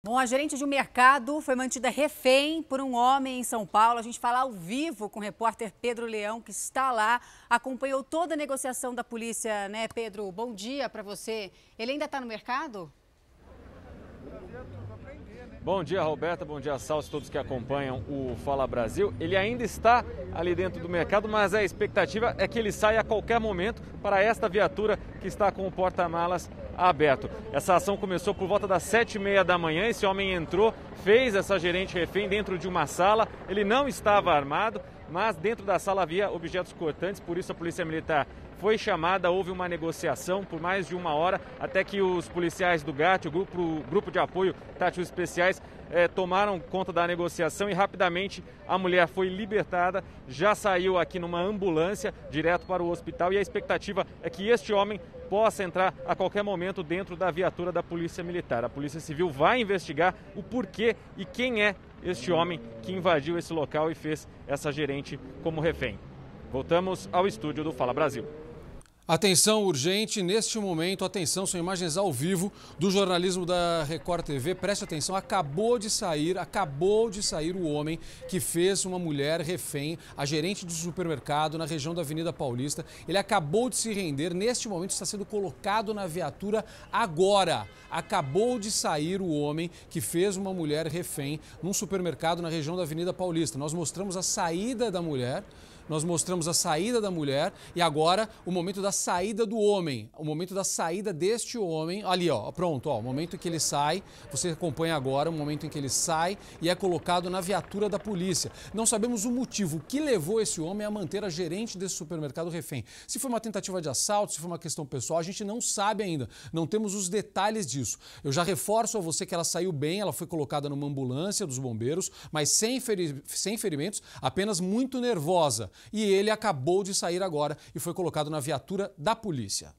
Bom, a gerente de um mercado foi mantida refém por um homem em São Paulo. A gente fala ao vivo com o repórter Pedro Leão, que está lá, acompanhou toda a negociação da polícia, né, Pedro? Bom dia para você. Ele ainda está no mercado? Bom dia, Roberta. Bom dia, Salso, todos que acompanham o Fala Brasil. Ele ainda está ali dentro do mercado, mas a expectativa é que ele saia a qualquer momento para esta viatura que está com o porta-malas aberto. Essa ação começou por volta das sete e meia da manhã. Esse homem entrou, fez essa gerente refém dentro de uma sala. Ele não estava armado, mas dentro da sala havia objetos cortantes, por isso a Polícia Militar foi chamada, houve uma negociação por mais de uma hora, até que os policiais do GAT, o grupo, o grupo de apoio táticos especiais, eh, tomaram conta da negociação e rapidamente a mulher foi libertada, já saiu aqui numa ambulância direto para o hospital e a expectativa é que este homem possa entrar a qualquer momento dentro da viatura da Polícia Militar. A Polícia Civil vai investigar o porquê e quem é este homem que invadiu esse local e fez essa gerente como refém. Voltamos ao estúdio do Fala Brasil. Atenção urgente, neste momento, atenção, são imagens ao vivo do jornalismo da Record TV. Preste atenção, acabou de sair, acabou de sair o homem que fez uma mulher refém, a gerente de supermercado na região da Avenida Paulista. Ele acabou de se render, neste momento está sendo colocado na viatura agora. Acabou de sair o homem que fez uma mulher refém num supermercado na região da Avenida Paulista. Nós mostramos a saída da mulher nós mostramos a saída da mulher e agora o momento da saída do homem, o momento da saída deste homem. Ali, ó, pronto, ó, o momento em que ele sai, você acompanha agora o momento em que ele sai e é colocado na viatura da polícia. Não sabemos o motivo, o que levou esse homem a manter a gerente desse supermercado refém. Se foi uma tentativa de assalto, se foi uma questão pessoal, a gente não sabe ainda. Não temos os detalhes disso. Eu já reforço a você que ela saiu bem, ela foi colocada numa ambulância dos bombeiros, mas sem, feri sem ferimentos, apenas muito nervosa e ele acabou de sair agora e foi colocado na viatura da polícia.